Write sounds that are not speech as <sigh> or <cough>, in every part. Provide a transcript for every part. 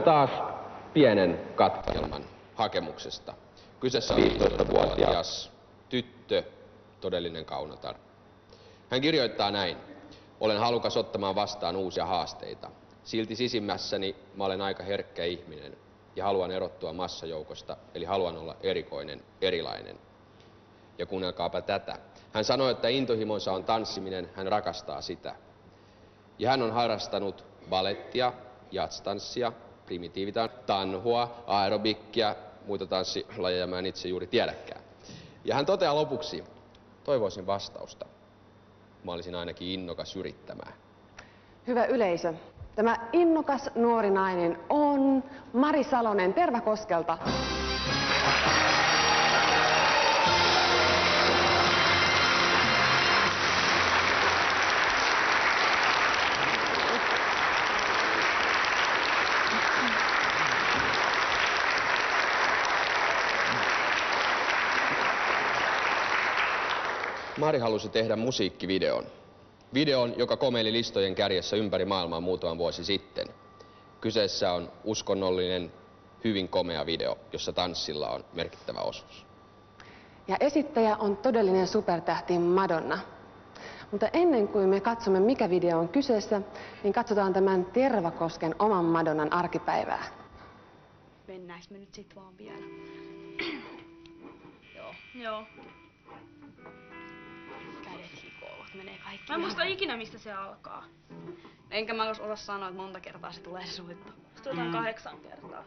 taas pienen katkelman hakemuksesta. Kyseessä on 15-vuotias tyttö, todellinen kaunotar. Hän kirjoittaa näin. Olen halukas ottamaan vastaan uusia haasteita. Silti sisimmässäni mä olen aika herkkä ihminen ja haluan erottua massajoukosta, eli haluan olla erikoinen, erilainen. Ja kuunnelkaapa tätä. Hän sanoi, että intohimonsa on tanssiminen, hän rakastaa sitä. Ja hän on harrastanut balettia, jatstanssia, primitiivitanhua, aerobikkia, muita tanssilajeja mä en itse juuri tiedäkään. Ja hän toteaa lopuksi, toivoisin vastausta. Mä olisin ainakin innokas yrittämään. Hyvä yleisö, tämä innokas nuori nainen on Mari Salonen Tervakoskelta. Mari halusi tehdä musiikkivideon. Videon, joka komeili listojen kärjessä ympäri maailmaa muutaman vuosi sitten. Kyseessä on uskonnollinen, hyvin komea video, jossa tanssilla on merkittävä osuus. Ja esittäjä on todellinen supertähti Madonna. Mutta ennen kuin me katsomme, mikä video on kyseessä, niin katsotaan tämän Tervakosken oman Madonnan arkipäivää. Mennäänkö me nyt sit vaan vielä? Joo. Joo. Hikoavat, menee kaikki. Mä en muista ikinä mistä se alkaa. Enkä mä osaa sanoa, että monta kertaa se tulee se soitto. Se tulee mm. kahdeksan kertaa.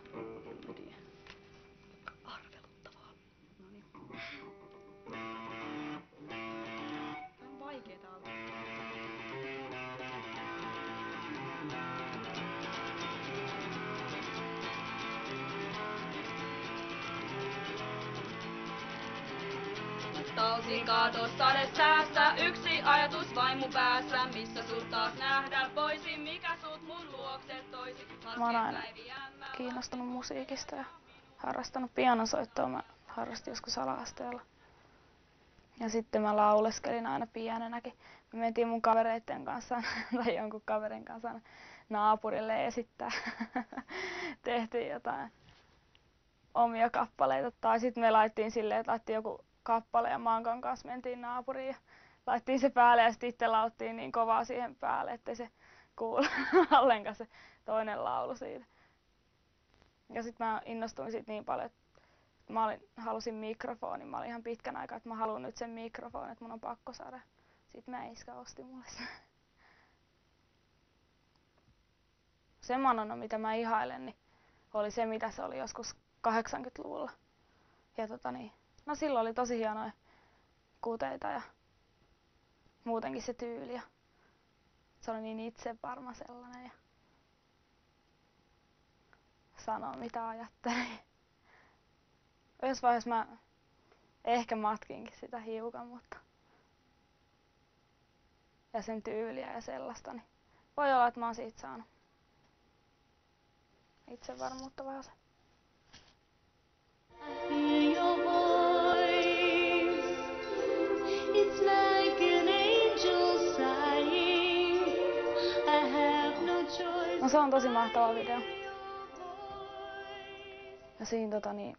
Arveluttavaa. No niin. Talsin kaatos sade säässä, yksi ajatus vain mun päässä, missä sut taas nähdä voisin, mikä sut mun luokse toisi. Mä oon aina kiinnostunut musiikista ja harrastanut pianosoittoa. Mä harrastin joskus ala-asteella. Ja sitten mä lauleskelin aina pienenäkin. Me mentiin mun kavereitten kanssa <laughs> tai jonkun kaverin kanssa naapurille esittää. <laughs> Tehtiin jotain omia kappaleita. Tai sitten me laittiin silleen, että laitettiin joku kappale ja Mankan kanssa mentiin naapuriin ja laittiin se päälle ja sitten itse lauttiin niin kovaa siihen päälle, ettei se kuulu <laughs> ollenkaan se toinen laulu siitä. Ja sitten mä innostuin siitä niin paljon, että mä olin, halusin mikrofonin. Mä olin ihan pitkän aikaa, että mä haluan nyt sen mikrofonin, että mun on pakko saada. Sitten mä iskä osti mulle sen. Se Manona, mitä mä ihailen, niin oli se, mitä se oli joskus 80-luvulla. Ja tota niin, no silloin oli tosi hienoja kuteita ja muutenkin se tyyli. Ja se oli niin itsevarma sellainen ja sanoo mitä ajattelin. Jos vaiheessa mä ehkä matkinkin sitä hiukan, mutta ja sen tyyliä ja sellaista, niin voi olla, että mä oon siitä saanut itsevarmuutta vähän hear se on tosi mahtava video. Ja siinä tota niin...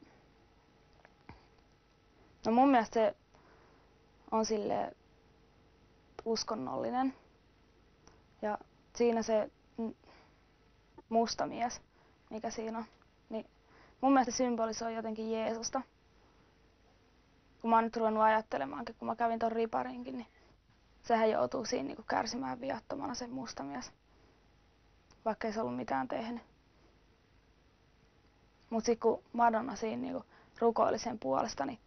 No mun mielestä se on sille uskonnollinen. Ja siinä se musta mies, mikä siinä on, niin mun mielestä se symbolisoi jotenkin Jeesusta. Kun mä oon nyt ruvennut ajattelemaankin, kun mä kävin ton riparinkin, niin sehän joutuu siinä niin kärsimään viattomana se musta mies. Vaikka ei se ollut mitään tehnyt. Mut sit kun Madonna siinä niinku rukoili sen puolesta, niin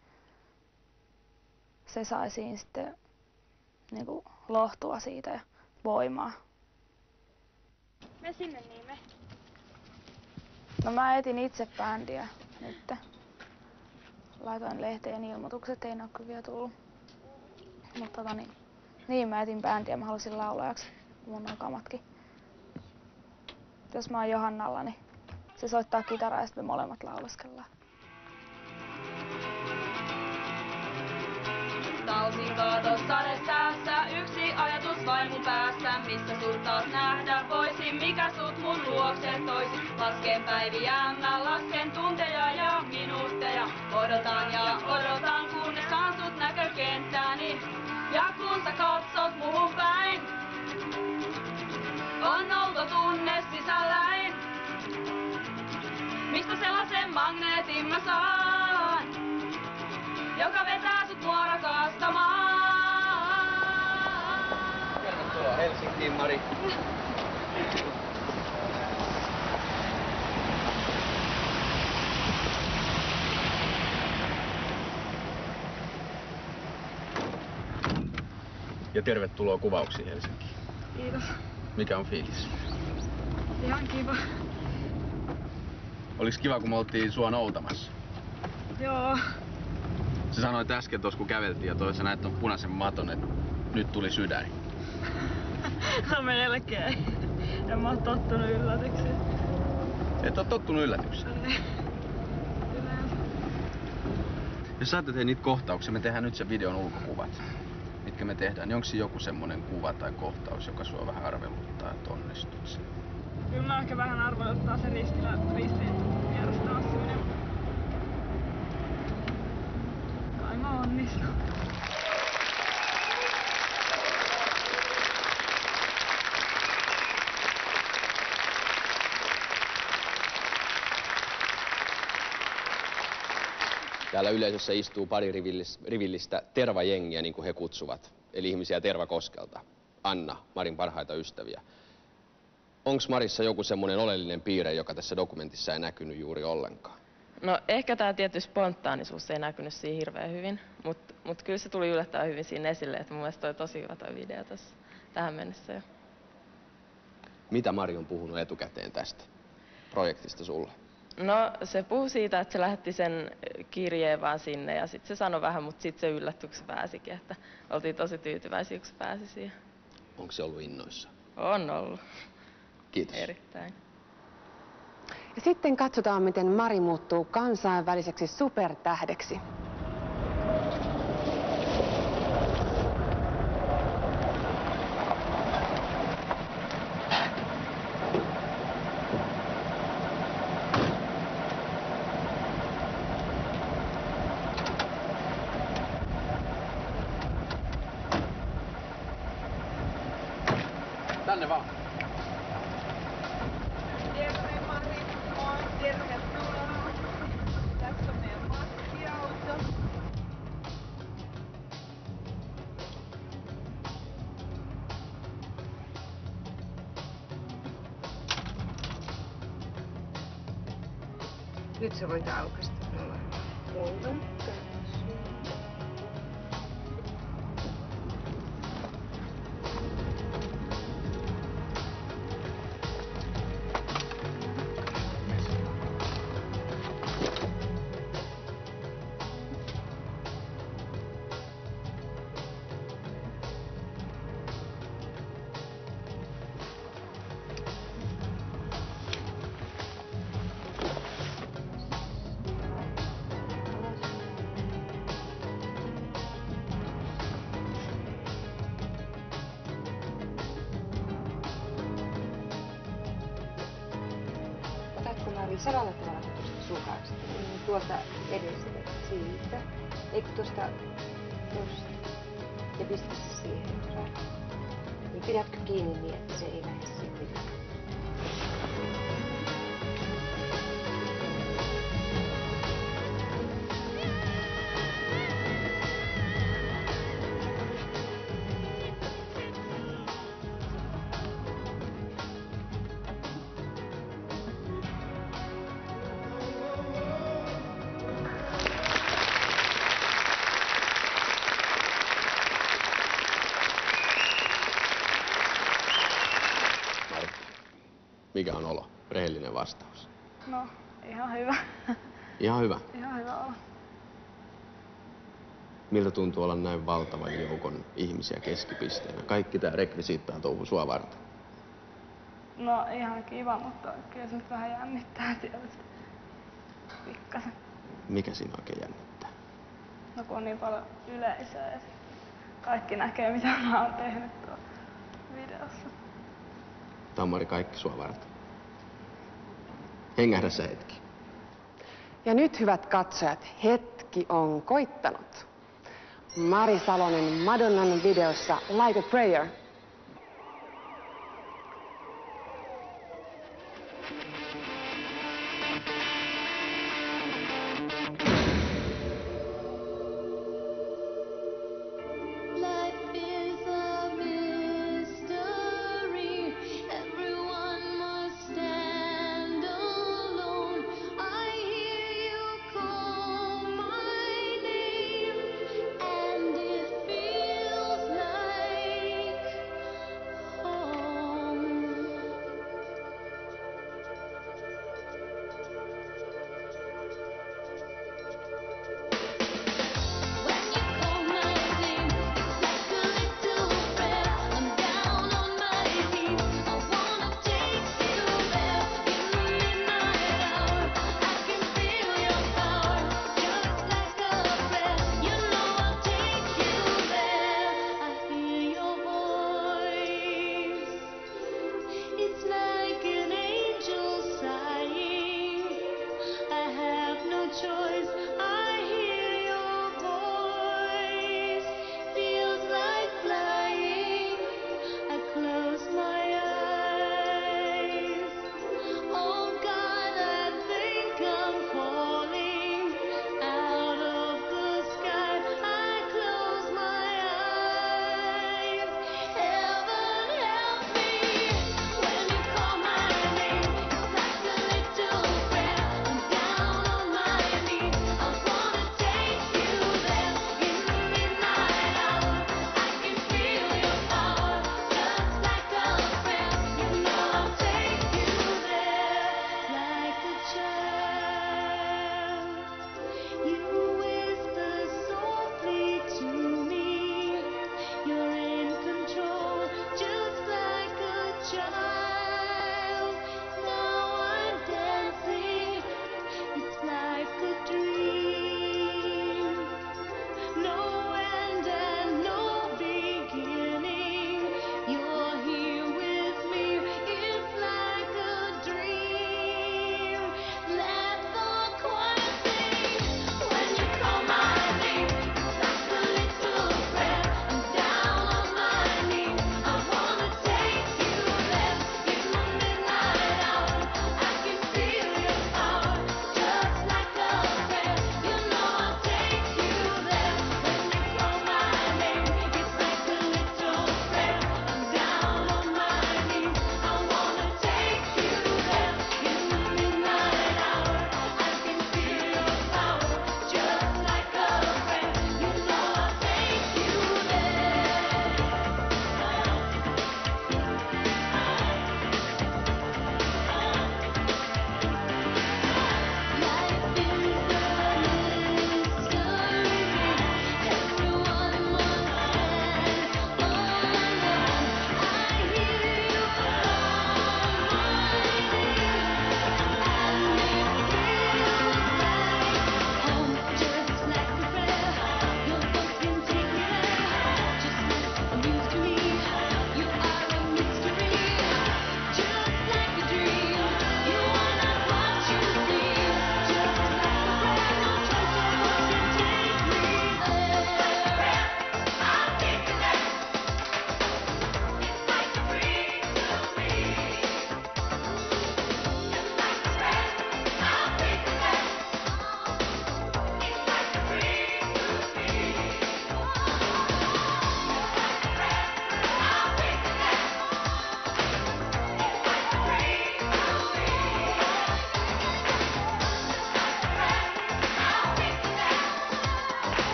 se sai siinä sitten niinku lohtua siitä ja voimaa. Me sinne niin me. No mä etin itse bändiä nyt. Laitoin lehteen ilmoitukset, ei ole vielä tullut. Mutta tota niin, niin mä etin bändiä, mä halusin laulajaksi. Mun on kamatkin. Jos mä oon Johannalla, niin se soittaa kitaraa ja sitten me molemmat lauleskellaan. Talsin kaatos sade säässä, yksi ajatus vain mun päässä, missä sut taas nähdä voisin, mikä sut mun luokse toisi. Lasken päiviä, mä lasken tunteja ja minuutteja. Odotan ja odotan, magneetin mä saan, joka vetää sut mua rakastamaan? Tervetuloa Helsinkiin, Mari. Ja tervetuloa kuvauksiin Helsinkiin. Kiitos. Mikä on fiilis? Ihan kiva. Olis kiva, kun me oltiin sua noutamassa. Joo. Sä sanoit äsken tuossa, kun käveltiin ja toissa näet ton punaisen maton, että nyt tuli sydän. <laughs> No melkein. En mä oo tottunut yllätyksiin. Et oo tottunut yllätykseen. Jos sä ajattelet niitä kohtauksia, me tehdään nyt sen videon ulkokuvat. Mitkä me tehdään, niin onko joku semmonen kuva tai kohtaus, joka sua vähän arveluttaa, että onnistut sen? Kyllä mä ehkä vähän arvoittaa se ristillä, ristiin vierestä asuminen. Kai mä onnistun. Täällä yleisössä istuu pari rivillis- rivillistä tervajengiä, niin kuin he kutsuvat. Eli ihmisiä Tervakoskelta. Anna, Marin parhaita ystäviä. Onks Marissa joku semmonen oleellinen piirre, joka tässä dokumentissa ei näkynyt juuri ollenkaan? No ehkä tämä tietty spontaanisuus ei näkynyt siinä hirveän hyvin, mutta mut kyllä se tuli yllättävän hyvin siinä esille, että mun mielestä toi tosi hyvä toi video tässä tähän mennessä jo. Mitä Mari on puhunut etukäteen tästä projektista sulle? No se puhui siitä, että se lähetti sen kirjeen vaan sinne ja sitten se sanoi vähän, mutta sitten se yllättyi, kun se pääsikin, että oltiin tosi tyytyväisiä, kun se pääsi siihen. Onko se ollut innoissa? On ollut Kiitos. erittäin. Ja sitten katsotaan, miten Mari muuttuu kansainväliseksi supertähdeksi. Nyt sä Mari samalla tavalla tuosta sukasta? Niin tuolta edestä siitä. Eikö tuosta tuosta? Ja pistä se siihen. Niin pidätkö kiinni niin, että se ei lähde No, ihan hyvä. Ihan hyvä? Ihan hyvä olla. Miltä tuntuu olla näin valtavan joukon ihmisiä keskipisteenä? Kaikki tämä rekvisiittaa touhu sua varten. No ihan kiva, mutta kyllä se nyt vähän jännittää tietysti. Pikkasen. Mikä siinä oikein jännittää? No kun on niin paljon yleisöä ja kaikki näkee mitä mä oon tehnyt tuolla videossa. on kaikki sua varten. Hengähdä se hetki. Ja nyt hyvät katsojat, hetki on koittanut. Mari Salonen Madonnan videossa Like a Prayer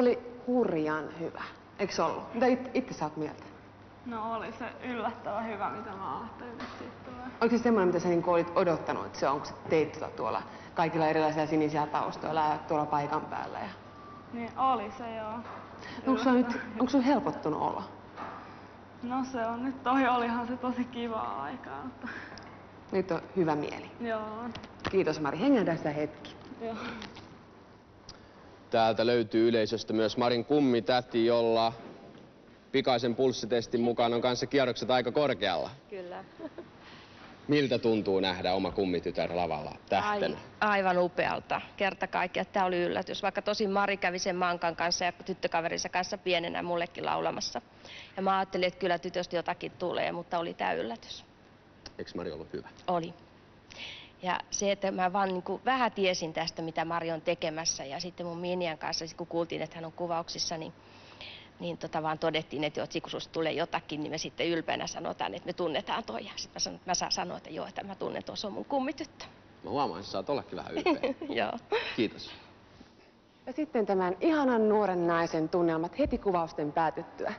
se oli hurjan hyvä. Eikö se ollut? Mitä it, itse sä oot mieltä? No oli se yllättävän hyvä, mitä mä ajattelin, että siitä tulee. Oliko se semmoinen, mitä sä niin olit odottanut, että se on, kun sä teit tota tuolla kaikilla erilaisilla sinisiä taustoilla ja tuolla paikan päällä? Ja... Niin oli se joo. Onko sulla nyt, onko sulla helpottunut olla? No se on nyt, toi olihan se tosi kivaa aikaa, mutta Nyt on hyvä mieli. joo. Kiitos Mari, hengähdä hetki. joo. Täältä löytyy yleisöstä myös Marin kummitäti, jolla pikaisen pulssitestin mukaan on kanssa kierrokset aika korkealla. Kyllä. <laughs> Miltä tuntuu nähdä oma kummitytär lavalla tähtenä? Ai, aivan upealta. Kerta kaikkiaan. Tämä oli yllätys. Vaikka tosin Mari kävi sen Mankan kanssa ja tyttökaverinsa kanssa pienenä mullekin laulamassa. Ja mä ajattelin, että kyllä tytöstä jotakin tulee, mutta oli tämä yllätys. Eikö Mari ollut hyvä? Oli. Ja se, että mä vaan niin kuin vähän tiesin tästä, mitä Mari on tekemässä. Ja sitten mun Minian kanssa, kun kuultiin, että hän on kuvauksissa, niin, niin tota vaan todettiin, että joo, että kun susta tulee jotakin, niin me sitten ylpeänä sanotaan, että me tunnetaan toi. Ja sitten mä, sanon, mä saan sanoa, että joo, että mä tunnen, tuossa on mun kummityttö. Mä huomaan, että saat ollakin vähän ylpeä. <laughs> joo. Kiitos. Ja sitten tämän ihanan nuoren naisen tunnelmat heti kuvausten päätyttyä.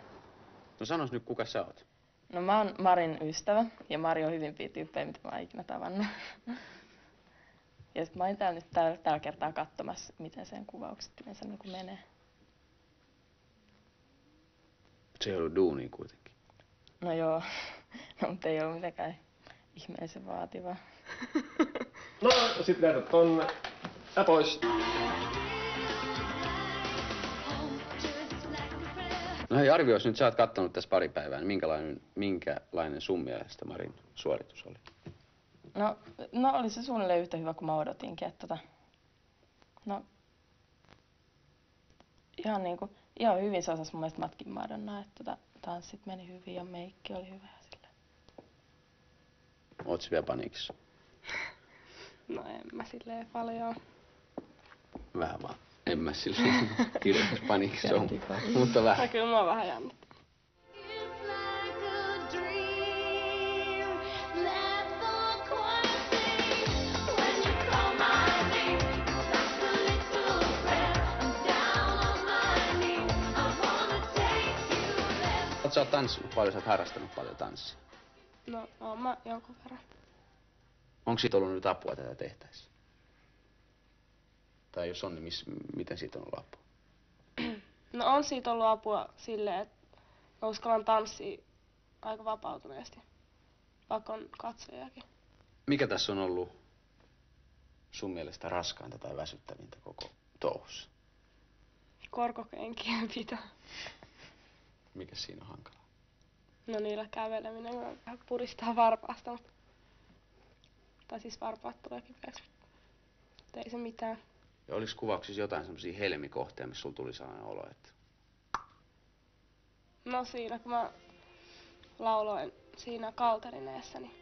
No sanos nyt, kuka sä oot? No mä oon Marin ystävä ja Mari on hyvimpiä tyyppejä, mitä mä oon ikinä tavannut. <laughs> Ja sit mä olin täällä nyt tällä, tällä kertaa katsomassa, miten sen kuvaukset yleensä niin menee. Se ei ollut duuni kuitenkin. No joo, <laughs> no, mutta ei ole mitenkään ihmeellisen vaativaa. <laughs> No, sit lähdetään tonne. Ja pois. No hei, arviois nyt, sä oot kattonut tässä pari päivää, niin minkälainen, minkälainen sun mielestä Marin suoritus oli? No, no oli se suunnilleen yhtä hyvä kuin mä odotinkin, että tota, no, ihan niinku, ihan hyvin se osasi mun mielestä matkin Madonnaa, että tota, tanssit meni hyvin ja meikki oli hyvä ja sillä. Oot vielä paniikissa? <laughs> No en mä silleen paljon. Vähän vaan. En mä sillä hirveässä paniikissa ole, mutta vähän. No kyllä mä vähän jännittää. Sä oot tanssinut paljon, sä oot harrastanut paljon tanssia. No oon mä jonkun verran. Onko siitä ollut nyt apua tätä tehtäessä? Tai jos on, niin miss, miten siitä on ollut apua? <clears throat> No on siitä ollut apua silleen, että mä uskallan tanssia aika vapautuneesti, vaikka on katsojakin. Mikä tässä on ollut sun mielestä raskainta tai väsyttävintä koko touhussa? Korkokenkien pito. Mikä siinä on hankalaa? No niillä käveleminen, kun vähän puristaa varpaasta. mutta- Tai siis varpaat tulee kipeäksi. Ei se mitään. Ja oliko kuvauksissa jotain semmoisia helmikohtia, missä sulla tuli sellainen olo, että No siinä kun mä lauloin siinä kalterineessa, niin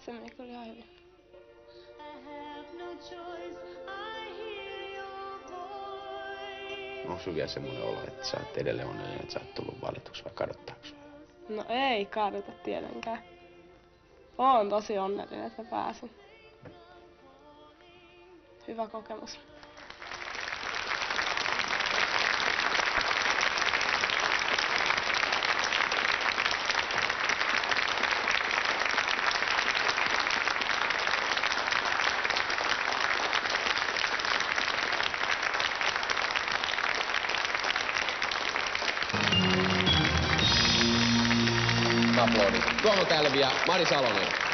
se meni kyllä ihan hyvin. onko sulla vielä semmoinen olo, että sä oot edelleen onnellinen, että sä oot tullut valituksi vai kadottaako? No ei kaduta tietenkään. Oon tosi onnellinen, että mä pääsin. Hyvä kokemus. Aplodit. Tuomo Kälvi ja Mari Salonen.